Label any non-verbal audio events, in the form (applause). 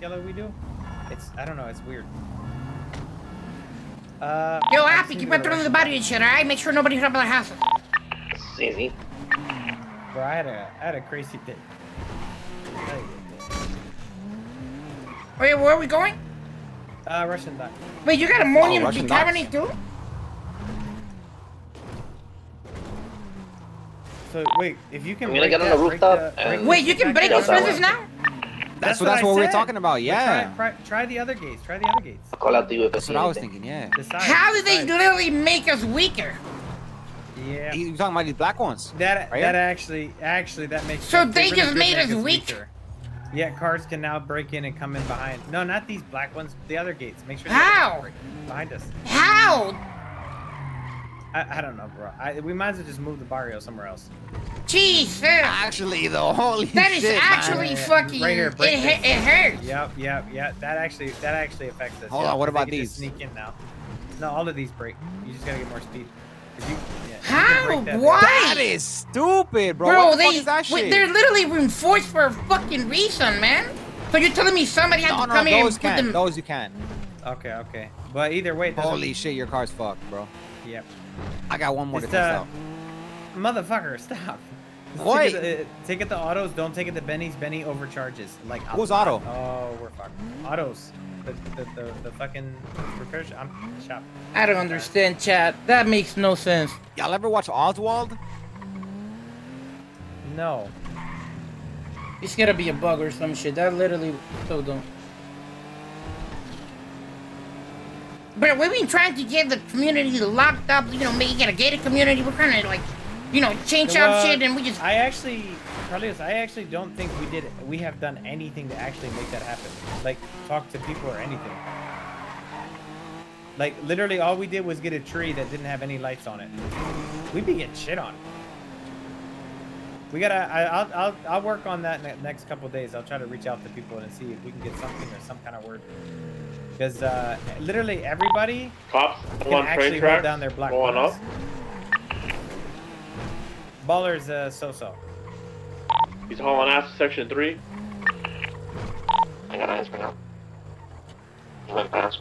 yellow we do. It's I don't know. It's weird. Uh, Yo, I Appy, keep on throwing the body and shit, alright? Make sure nobody nobody's up in the house. It's easy. Bro, I had a I had a crazy day. Hey, Wait, where are we going? Uh, Russian back. Wait, you got ammonium Russian bicarbonate too? So wait, if you can I'm gonna break get on that, the break rooftop the- and- break Wait, you can break gate. Yes, I expenses now? That's, what, that's what we're talking about. Yeah. Try, try, try the other gates. Try the other gates. Call out the UFC. That's what I was thinking. Yeah. The side, How do they side. literally make us weaker? Yeah. You're talking about these black ones? That Right that actually actually that makes So sense. they really just made make us weaker. Yeah, cars can now break in and come in behind. No, not these black ones. The other gates. Make sure. How? other gates break Behind us. How? I, I don't know, bro. I, we might as well just move the barrio somewhere else. Jesus. Actually, though, holy That is shit, man. actually man. fucking. Right here, it, break hu- this. it hurts. Yep, yep, yep. That actually that actually affects us. Hold yeah, on, what about they can just these? Sneak in now. No, all of these break. You just gotta get more speed. You, yeah, if you How? that- Why? That is stupid, bro. Bro, what the they fuck is that wait, shit? they're literally reinforced for a fucking reason, man. So you're telling me somebody had to no, come here and those put can. them? Those you can. Okay, okay. But either way, Holy shit, your car's fucked, bro. Yep. I got one more to Just, test uh, out. Motherfucker, (laughs) stop. Just What? Take it, uh, take it to autos. Don't take it to Benny's. Benny overcharges. Like a Who's auto? Oh, we're fucked. Autos. The the, the, the fucking repair shop. I'm shop. I don't understand, chat. That makes no sense. Y'all ever watch Oswald? No. It's gotta be a bug or some shit. That literally so dumb. But we've been trying to get the community locked up, you know, make it a gated community. We're trying to like, you know, change Well, up shit, and we just I actually, Carlos, I actually don't think we did. We have done anything to actually make that happen. Like talk to people or anything. Like literally, all we did was get a tree that didn't have any lights on it. We'd be getting shit on. We gotta. I, I'll, I'll I'll work on that ne- next couple days. I'll try to reach out to people and see if we can get something or some kind of word. Because uh, literally everybody Cops can on actually train hold down their black going up. Baller's uh, so-so. He's hauling ass to section three. I got eyes for now. He went past.